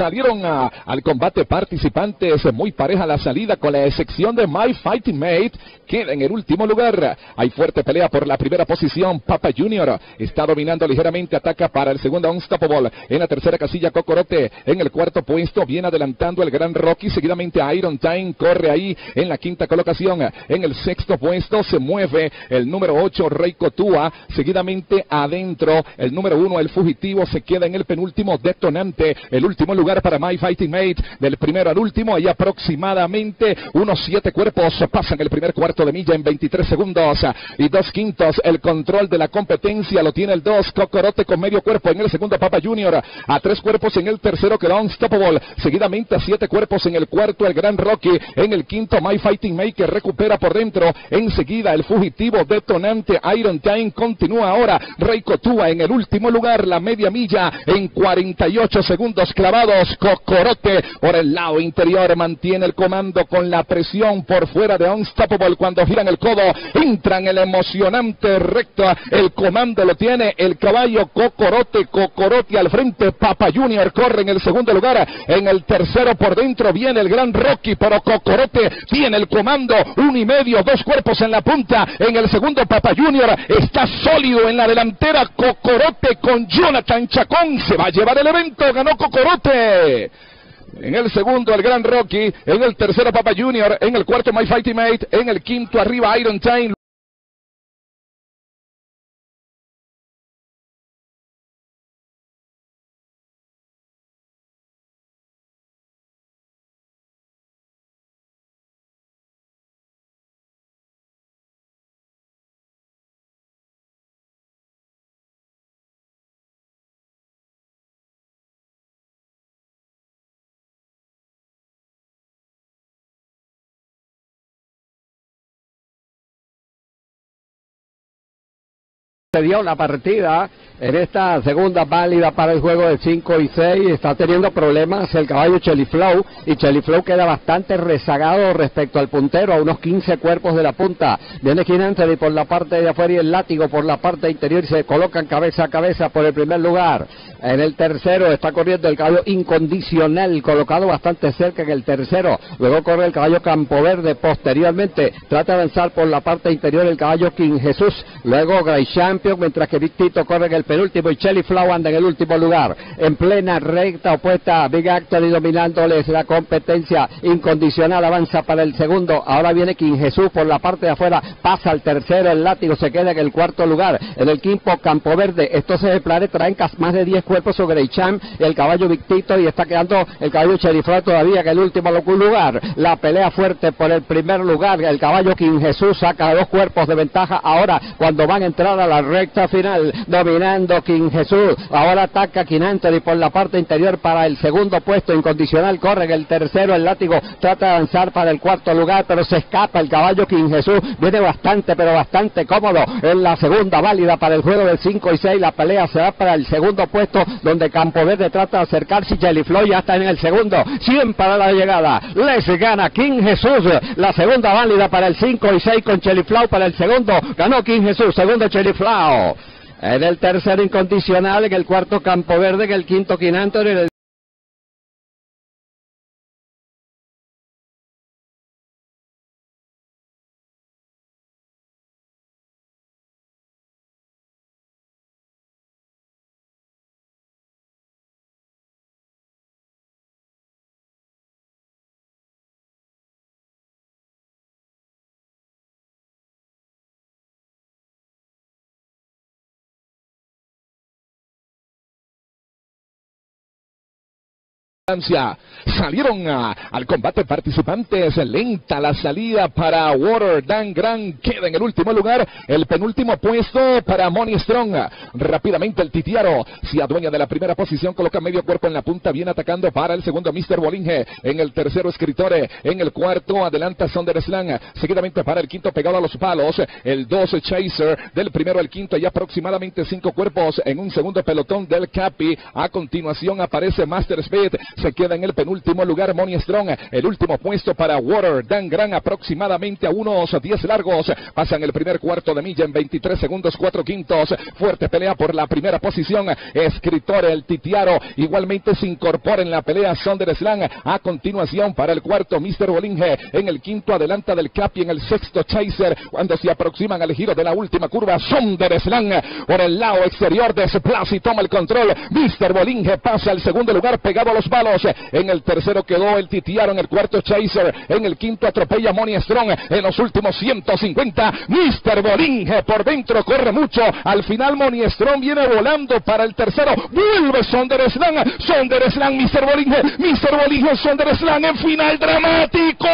salieron al combate participantes muy pareja la salida con la excepción de My Fighting Mate queda en el último lugar. Hay fuerte pelea por la primera posición. Papa Junior está dominando ligeramente, ataca para el segundo Unstoppable. En la tercera casilla Cocorote. En el cuarto puesto viene adelantando el Gran Rocky. Seguidamente Iron Time corre ahí en la quinta colocación. En el sexto puesto se mueve el número 8 Rey Cotua. Seguidamente adentro el número 1 el fugitivo se queda en el penúltimo detonante. El último lugar para My Fighting Mate. Del primero al último hay aproximadamente unos siete cuerpos pasan el primer cuarto de milla en 23 segundos y dos quintos. El control de la competencia lo tiene el 2, Cocorote con medio cuerpo en el segundo, Papa Junior. A tres cuerpos en el tercero quedó Unstoppable. Seguidamente a siete cuerpos en el cuarto, el Gran Rocky. En el quinto, My Fighting Maker recupera por dentro. Enseguida el fugitivo detonante Iron Time continúa ahora. Rey Cotúa en el último lugar, la media milla en 48 segundos clavados. Cocorote por el lado interior mantiene el comando con la presión por fuera de Unstoppable. Cuando giran el codo, entran el emocionante recto, el comando lo tiene el caballo Cocorote, Cocorote al frente, Papa Junior corre en el segundo lugar, en el tercero por dentro viene el gran Rocky, pero Cocorote tiene el comando, un y medio, dos cuerpos en la punta, en el segundo Papa Junior está sólido en la delantera, Cocorote con Jonathan Chacón, se va a llevar el evento, ganó Cocorote. En el segundo, el Gran Rocky. En el tercero, Papa Junior. En el cuarto, My Fighting Mate. En el quinto, arriba, Iron Time. Se dio la partida en esta segunda válida para el juego de 5 y 6. Está teniendo problemas el caballo Cheliflow y Cheliflow queda bastante rezagado respecto al puntero, a unos 15 cuerpos de la punta. Viene y por la parte de afuera y el látigo por la parte interior y se colocan cabeza a cabeza por el primer lugar. En el tercero está corriendo el caballo incondicional, colocado bastante cerca en el tercero. Luego corre el caballo Campo Verde. Posteriormente trata de avanzar por la parte interior el caballo King Jesús. Luego Gray mientras que Victito corre en el penúltimo y Chelly Flow anda en el último lugar. En plena recta opuesta, Big Actor y dominándoles la competencia incondicional, avanza para el segundo. Ahora viene King Jesús por la parte de afuera, pasa al tercero, el látigo se queda en el cuarto lugar. En el quinto, Campo Verde. Estos ejemplares traen más de 10 cuerpos sobre Champ, el caballo Victito y está quedando el caballo Chelly Flow todavía en el último lugar. La pelea fuerte por el primer lugar. El caballo King Jesús saca dos cuerpos de ventaja ahora cuando van a entrar a la recta final, dominando King Jesús. Ahora ataca y por la parte interior para el segundo puesto incondicional. Corre en el tercero, el látigo trata de avanzar para el cuarto lugar, pero se escapa el caballo King Jesús. Viene bastante, pero bastante cómodo en la segunda válida para el juego del 5 y 6. La pelea se va para el segundo puesto, donde Campo Verde trata de acercarse Jelly ya está en el segundo. Siempre para la llegada. Les gana King Jesús. La segunda válida para el 5 y 6 con Cheliflau para el segundo. Ganó King Jesús, segundo Cheliflau. En el tercer incondicional, en el cuarto Campo Verde, en el quinto Quinantor, en el Salieron al combate participantes. Lenta la salida para Water. Dan Gran queda en el último lugar. El penúltimo puesto para Money Strong. Rápidamente el Titiaro se adueña de la primera posición. Coloca medio cuerpo en la punta. Viene atacando para el segundo Mr. Bolinge. En el tercero Escritore. En el cuarto adelanta Sonder Slang. Seguidamente para el quinto pegado a los palos. El 12 Chaser. Del primero al quinto y aproximadamente cinco cuerpos en un segundo pelotón del Capi. A continuación aparece Master Speed Se queda en el penúltimo lugar Money Strong. El último puesto para Water. Dan Gran aproximadamente a unos 10 largos. Pasan el primer cuarto de milla en 23 segundos, 4 quintos. Fuerte pelea por la primera posición. Escritor el Titiaro igualmente se incorpora en la pelea Sonder Slang. A continuación para el cuarto Mr. Bolinge. En el quinto adelanta del Capi. En el sexto Chaser. Cuando se aproximan al giro de la última curva. Sonder Slang por el lado exterior de Splash y toma el control. Mr. Bolinge pasa al segundo lugar pegado a los En el tercero quedó el Titiaro. En el cuarto Chaser. En el quinto atropella Money Strong. En los últimos 150. Mr. Bolinge por dentro corre mucho. Al final Money Strong viene volando para el tercero. Vuelve Sonder Slang. Sonder Slang, Mr. Bolinge. Mr. Bolinge, Sonder Slang en final dramático.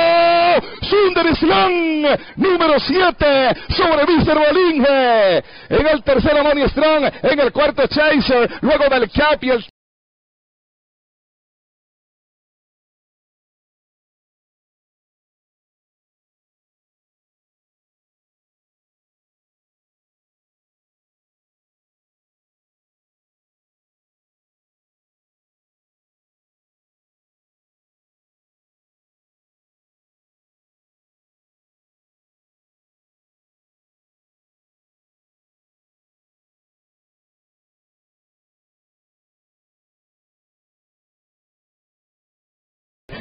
Sonder Slang, número 7 sobre Mr. Bolinge. En el tercero Money Strong. En el cuarto Chaser. Luego del Cap y el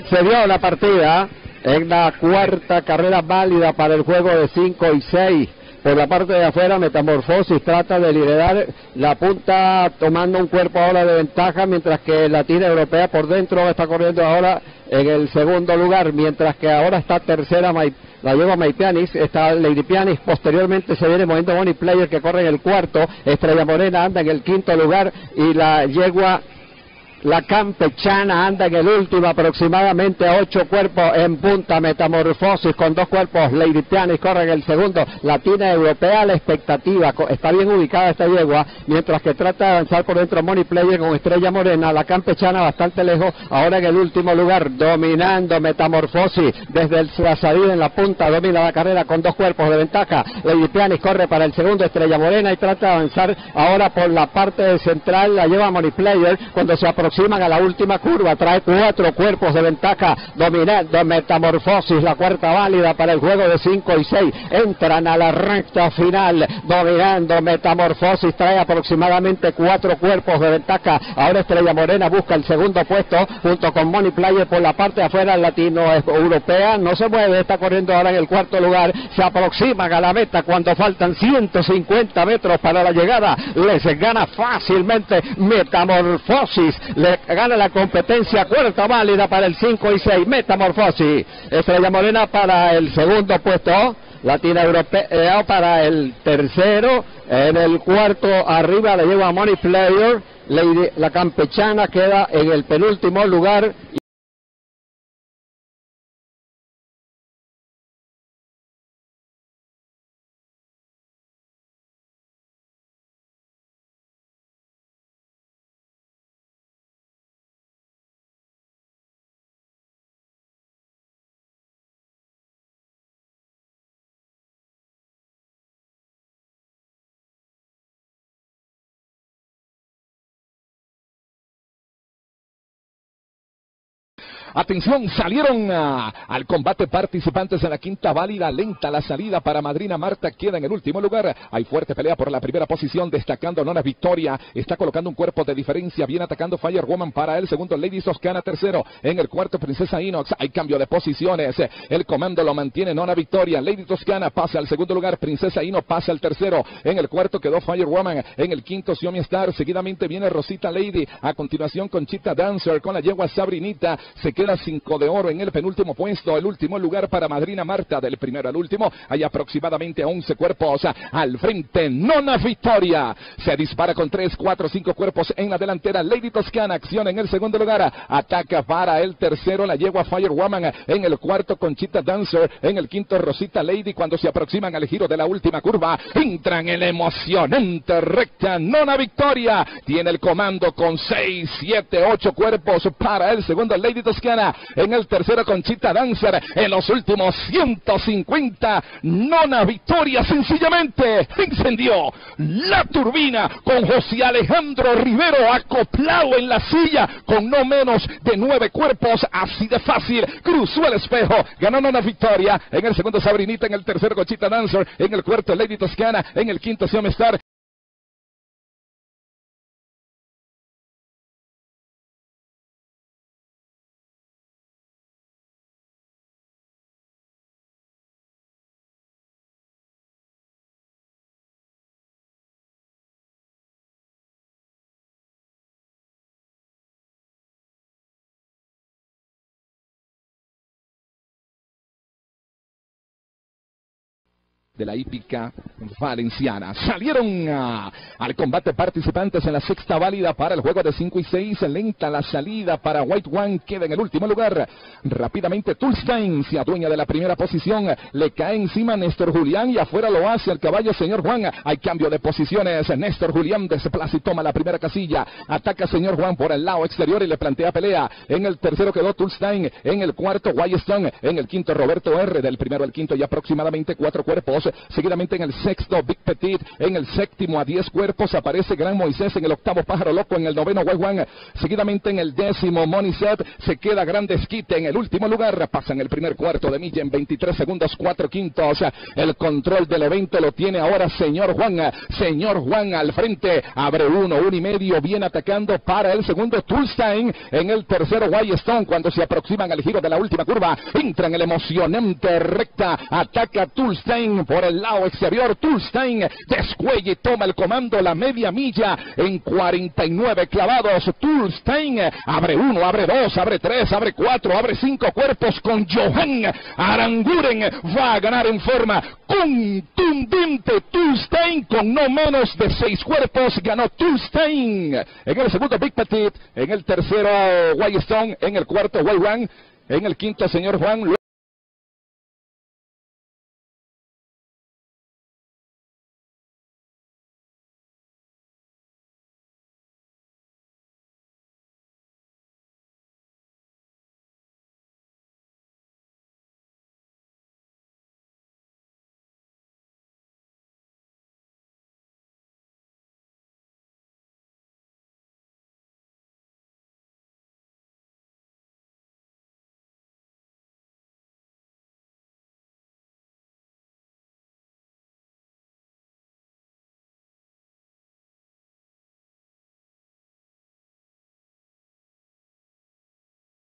se dio la partida en la cuarta carrera válida para el juego de 5 y 6. Por la parte de afuera, Metamorfosis trata de liderar la punta tomando un cuerpo ahora de ventaja, mientras que Latina Europea por dentro está corriendo ahora en el segundo lugar, mientras que ahora está tercera la lleva Maipianis, está Lady Pianis, posteriormente se viene moviendo Bonnie Player que corre en el cuarto, Estrella Morena anda en el quinto lugar y la yegua la campechana anda en el último, aproximadamente ocho cuerpos en punta, metamorfosis con dos cuerpos. Lady Pianis corre en el segundo. Latina europea, la expectativa. Está bien ubicada esta yegua, mientras que trata de avanzar por dentro Money Player con Estrella Morena. La campechana bastante lejos, ahora en el último lugar, dominando metamorfosis desde la salida en la punta. Domina la carrera con dos cuerpos de ventaja. Lady Pianis corre para el segundo, Estrella Morena, y trata de avanzar ahora por la parte central. La lleva Money Player cuando se aproxima a la última curva, trae cuatro cuerpos de ventaja, dominando Metamorfosis, la cuarta válida para el juego de 5 y 6, entran a la recta final, dominando Metamorfosis, trae aproximadamente cuatro cuerpos de ventaja, ahora Estrella Morena busca el segundo puesto, junto con Money Player por la parte de afuera latino-europea, no se mueve, está corriendo ahora en el cuarto lugar, se aproximan a la meta cuando faltan 150 metros para la llegada, les gana fácilmente Metamorfosis, le gana la competencia cuarta válida para el 5 y 6. Metamorfosis. Estrella Morena para el segundo puesto. Latina Europea para el tercero. En el cuarto arriba le lleva Money Player. la campechana queda en el penúltimo lugar. Atención, salieron al combate participantes en la quinta válida, lenta la salida para Madrina. Marta, queda en el último lugar. Hay fuerte pelea por la primera posición, destacando Nona Victoria, está colocando un cuerpo de diferencia, viene atacando Firewoman para el segundo, Lady Toscana tercero, en el cuarto Princesa Inox, hay cambio de posiciones, el comando lo mantiene Nona Victoria, Lady Toscana pasa al segundo lugar, Princesa Inox pasa al tercero, en el cuarto quedó Firewoman, en el quinto Xiaomi Star, seguidamente viene Rosita Lady, a continuación Conchita Dancer con la yegua Sabrinita, se queda queda cinco de oro en el penúltimo puesto. El último lugar para Madrina Marta. Del primero al último hay aproximadamente 11 cuerpos al frente. Nona Victoria. Se dispara con 3, 4, 5 cuerpos en la delantera. Lady Toscana. Acción en el segundo lugar. Ataca para el tercero. La yegua Firewoman. En el cuarto Conchita Dancer. En el quinto Rosita Lady. Cuando se aproximan al giro de la última curva. Entran en emocionante recta. Nona Victoria. Tiene el comando con 6, 7, 8 cuerpos para el segundo Lady Toscana En el tercero, Conchita Dancer. En los últimos 150, nona victoria. Sencillamente incendió la turbina con José Alejandro Rivero acoplado en la silla con no menos de nueve cuerpos. Así de fácil. Cruzó el espejo. Ganó una victoria. En el segundo, Sabrinita. En el tercero, Conchita Dancer. En el cuarto, Lady Toscana. En el quinto, Star. De la hípica valenciana. Salieron al combate participantes en la sexta válida para el juego de 5 y 6. Lenta la salida para White One, queda en el último lugar. Rápidamente Tulstein se adueña de la primera posición. Le cae encima Néstor Julián y afuera lo hace el caballo señor Juan. Hay cambio de posiciones. Néstor Julián desplaza y toma la primera casilla. Ataca señor Juan por el lado exterior y le plantea pelea. En el tercero quedó Tulstein. En el cuarto Stone. En el quinto Roberto R. Del primero al quinto y aproximadamente cuatro cuerpos. Seguidamente en el sexto, Big Petit. En el séptimo, a diez cuerpos, aparece Gran Moisés. En el octavo, Pájaro Loco. En el noveno, Juan. Seguidamente en el décimo, Moniset. Se queda Grande Esquite en el último lugar. Pasa el primer cuarto de milla en 23 segundos, cuatro quintos. El control del evento lo tiene ahora señor Juan. Señor Juan al frente. Abre uno, uno y medio. Viene atacando para el segundo, Tulstein. En el tercero, Stone. Cuando se aproximan al giro de la última curva. Entra en el emocionante recta. Ataca Tulstein por el lado exterior. Tulstein descuella y toma el comando la media milla en 49 clavados. Tulstein abre uno, abre dos, abre tres, abre cuatro, abre cinco cuerpos con Johan Aranguren. Va a ganar en forma contundente. Tulstein con no menos de seis cuerpos ganó Tulstein. En el segundo Big Petit, en el tercero Stone en el cuarto Run en el quinto señor Juan.